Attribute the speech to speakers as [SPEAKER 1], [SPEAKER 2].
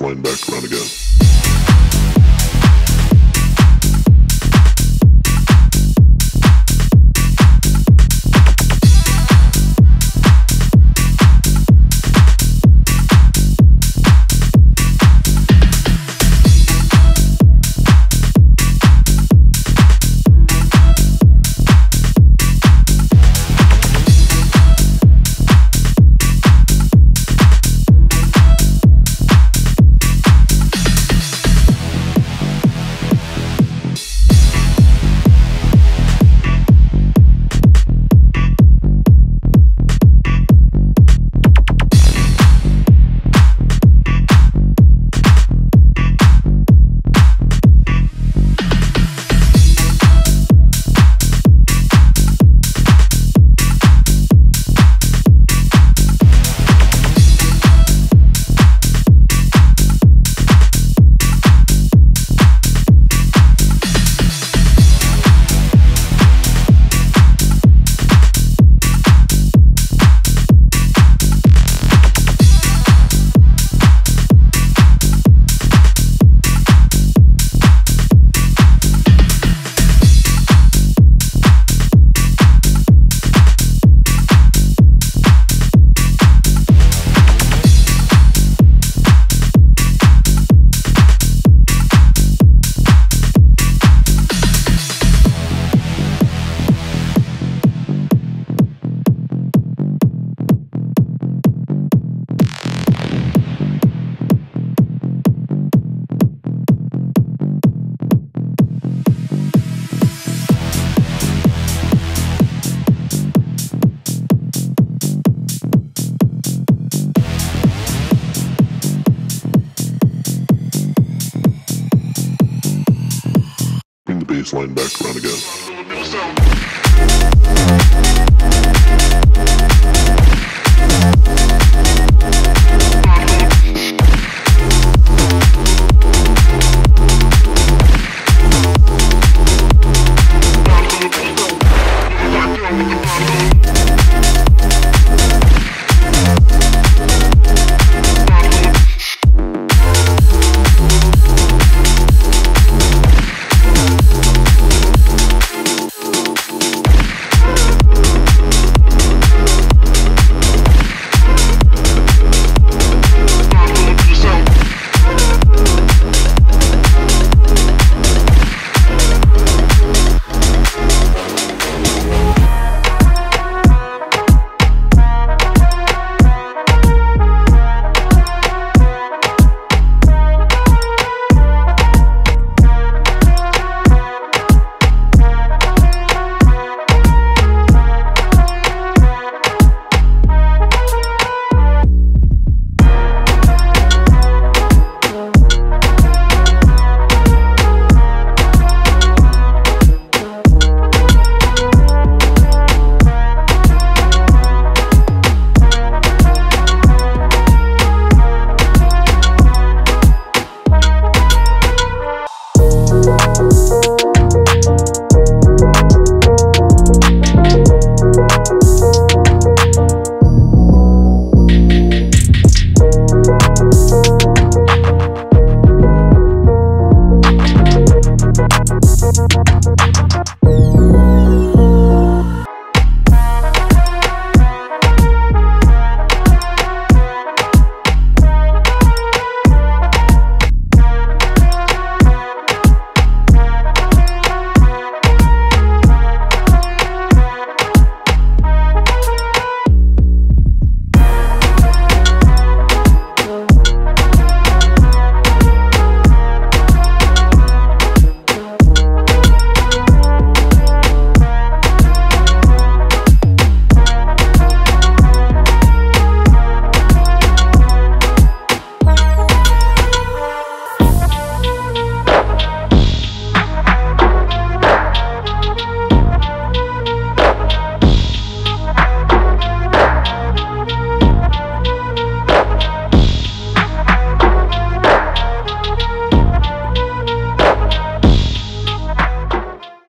[SPEAKER 1] baseline back around again. Baseline back around again.